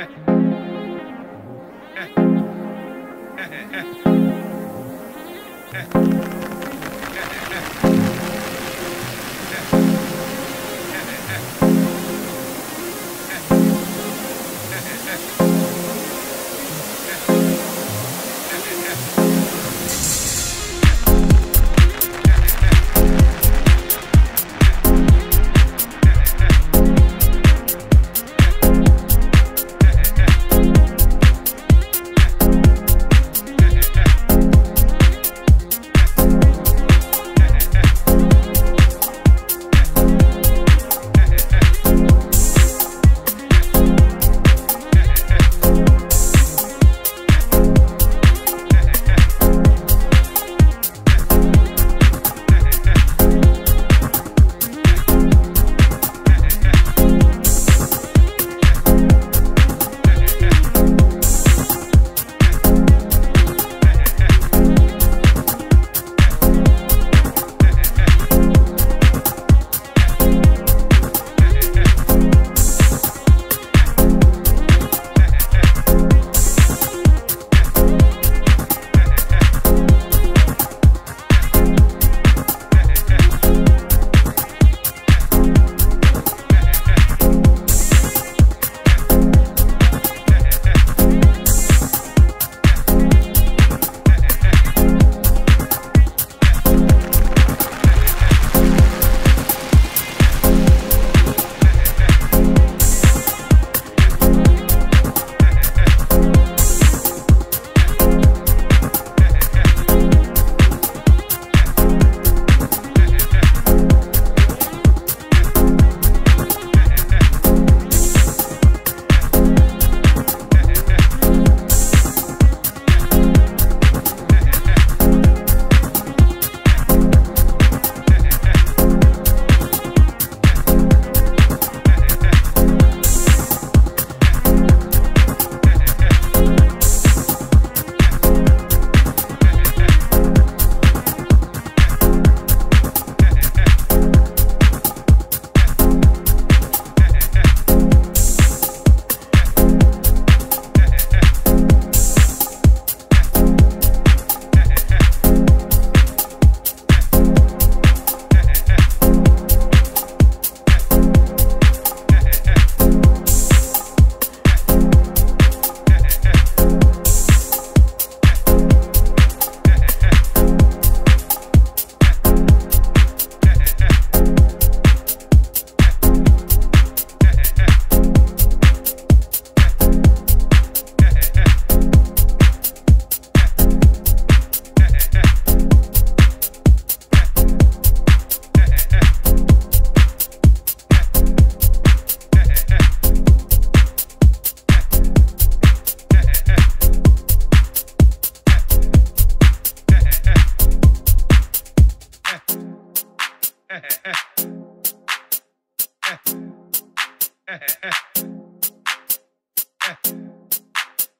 Heh.